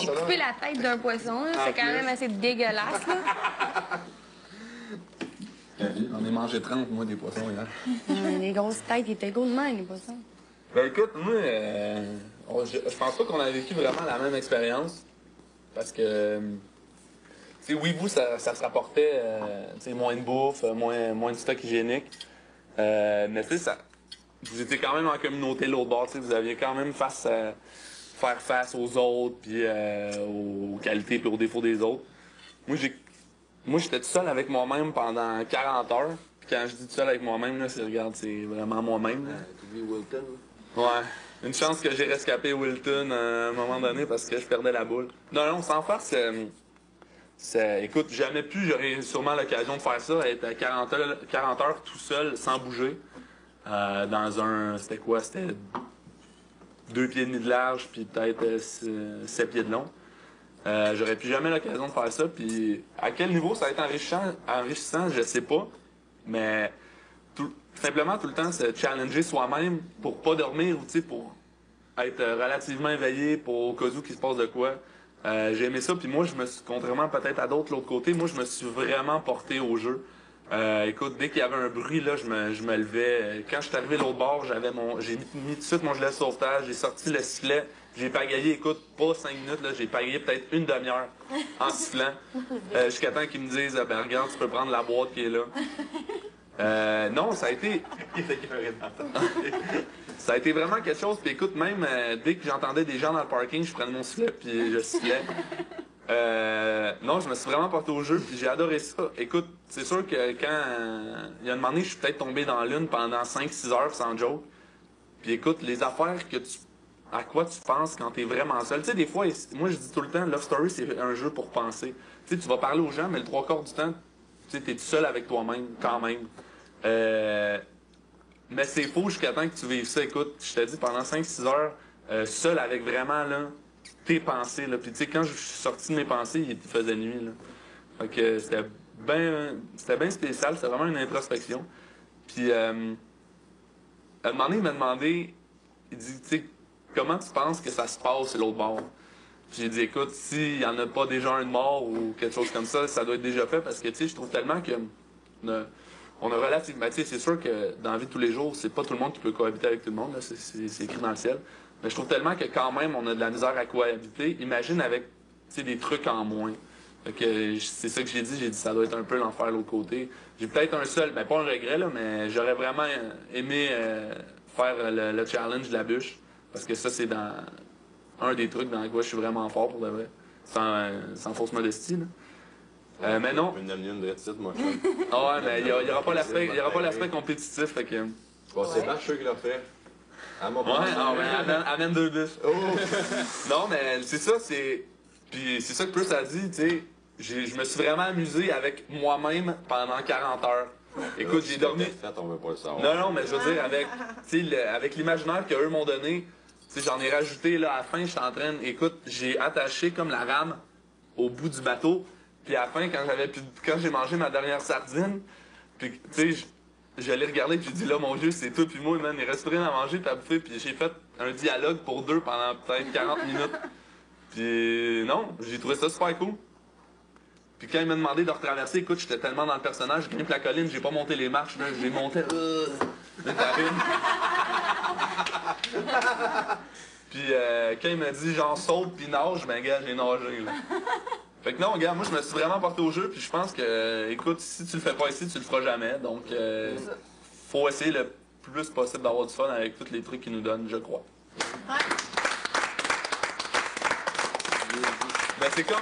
J'ai coupé la tête d'un poisson. C'est quand même assez dégueulasse, là. J'en ai mangé 30, moi, des poissons hier. Les grosses têtes, ils étaient gros de même, les poissons. Ben écoute, moi, euh, on- je, je pense pas qu'on a vécu vraiment la même expérience. Parce que, tu sais, oui, vous, ça, ça se rapportait, euh, tu sais, moins de bouffe, euh, moins, moins de stock hygiénique. Euh, mais tu sais, ça, vous étiez quand même en communauté l'autre bord, tu sais, vous aviez quand même face à, faire face aux autres, puis euh, aux qualités puis aux défauts des autres. Moi, j'ai, moi, j'étais tout seul avec moi-même pendant 40 heures. Puis quand je dis tout seul avec moi-même, là, c'est, regarde, c'est vraiment moi-même. T'oublies Wilton, Ouais. Une chance que j'ai rescapé Wilton euh, à un moment donné parce que je perdais la boule. Non, non, sans faire, c'est. c'est- Écoute, jamais plus j'aurais sûrement l'occasion de faire ça, être à 40 heures, 40 heures tout seul, sans bouger. euh, dans un. C'était quoi C'était deux pieds et demi de large, puis peut-être euh, sept pieds de long. Euh, j'aurais plus jamais l'occasion de faire ça, puis à quel niveau ça va être enrichissant, enrichissant je sais pas. Mais tout- simplement tout le temps se challenger soi-même pour pas dormir ou pour être euh, relativement éveillé pour au cas où qu'il se passe de quoi. Euh, j'ai aimé ça puis moi je me suis contrairement peut-être à d'autres de l'autre côté, moi je me suis vraiment porté au jeu. Euh, écoute, dès qu'il y avait un bruit là, je me, je me levais. Quand je suis arrivé de l'autre bord, j'avais mon j'ai mis, mis tout de suite mon gilet de sauvetage, j'ai sorti le sifflet, j'ai pagayé, écoute, pas cinq minutes là, j'ai pagayé peut-être une demi-heure en sifflant. Euh, jusqu'à temps qu'ils me disent Ah, ben regarde, tu peux prendre la boîte qui est là. Euh, non, ça a été. ça a été vraiment quelque chose. Puis écoute, même euh, dès que j'entendais des gens dans le parking, je prenais mon sifflet puis je sifflais. Euh, non, je me suis vraiment porté au jeu puis j'ai adoré ça. Écoute, c'est sûr que quand il y a une donné, je suis peut-être tombé dans l'une pendant 5-6 heures sans joke. Puis écoute, les affaires que tu à quoi tu penses quand t'es vraiment seul. Tu sais, des fois, moi je dis tout le temps, Love Story, c'est un jeu pour penser. Tu sais, tu vas parler aux gens, mais le trois quarts du temps, tu sais, t'es tout seul avec toi-même, quand même. Euh, mais c'est faux jusqu'à temps que tu vives ça. Écoute, je t'ai dit, pendant 5-6 heures, euh, seul avec vraiment, là, tes pensées, là. Puis tu sais, quand je suis sorti de mes pensées, il faisait nuit, là. Fait que c'était bien spécial, c'était vraiment une introspection. Puis, euh, à un moment donné, il m'a demandé, il dit, tu sais, comment tu penses que ça se passe l'autre bord? J'ai dit, écoute, s'il n'y en a pas déjà un de mort ou quelque chose comme ça, ça doit être déjà fait parce que, tu sais, je trouve tellement que on a, on a relativement, tu sais, c'est sûr que dans la vie de tous les jours, c'est pas tout le monde qui peut cohabiter avec tout le monde, c'est écrit dans le ciel. Mais je trouve tellement que quand même, on a de la misère à cohabiter. Imagine avec, des trucs en moins. Fait que c'est ça que j'ai dit, j'ai dit ça doit être un peu l'enfer de l'autre côté. J'ai peut-être un seul, ben pas un regret là, mais j'aurais vraiment aimé euh, faire le, le challenge de la bûche. Parce que ça, c'est dans un des trucs dans quoi je suis vraiment fort pour de vrai. Sans, sans fausse modestie. Là. Euh, mais non. Une de moi. Ah ouais, mais il n'y aura pas l'aspect compétitif. Fait que... Bon, c'est Marc, ceux qui l'ont fait. À mon Ouais, ah, ben, amène, amène deux bûches. non, mais c'est ça, c'est. Puis c'est ça que Bruce a dit, tu sais. j'ai- Je me suis vraiment amusé avec moi-même pendant 40 heures. Écoute, j'ai dormi. Fait, on veut pas le savoir. Non, non, mais je veux dire, avec, tu sais, le- avec l'imaginaire qu'eux m'ont donné, tu sais, j'en ai rajouté, là, à la fin, j'étais en train, écoute, j'ai attaché comme la rame au bout du bateau, puis à la fin, quand j'avais plus, quand j'ai mangé ma dernière sardine, puis, tu sais, je- j'allais regarder, puis j'ai dit, là, mon Dieu, c'est toi, puis moi, man, il reste rien à manger, puis à bouffer, puis j'ai fait un dialogue pour deux pendant peut-être 40 minutes. Puis, non, j'ai trouvé ça super cool. Puis quand il m'a demandé de retraverser, écoute, j'étais tellement dans le personnage, je grimpe la colline, j'ai pas monté les marches, là, j'ai monté euh, puis euh, quand il m'a dit genre saute puis nage, ben gars, j'ai nagé là. Fait que non, gars, moi je me suis vraiment porté au jeu, puis je pense que, euh, écoute, si tu le fais pas ici, tu le feras jamais. Donc, euh, faut essayer le plus possible d'avoir du fun avec tous les trucs qu'ils nous donnent, je crois. Ben c'est comme